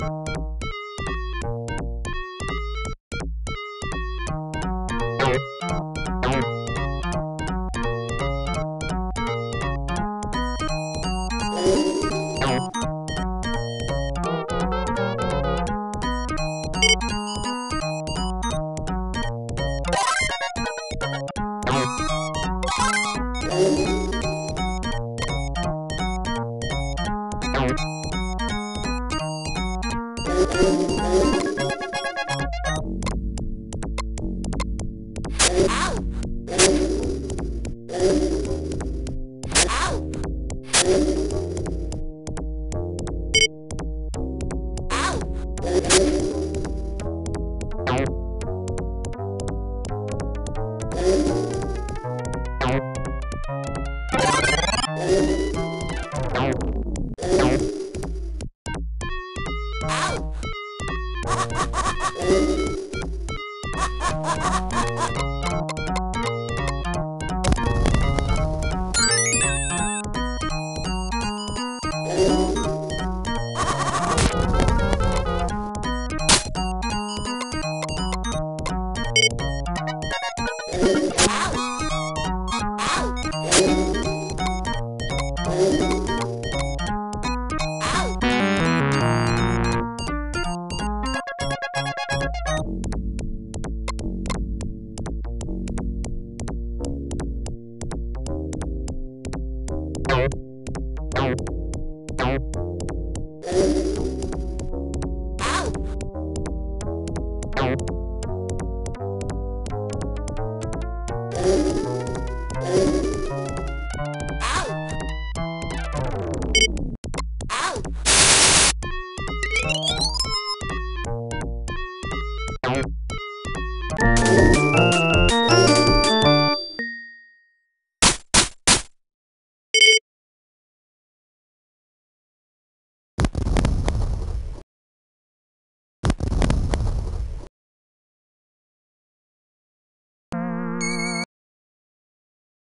you Ow! you Bye.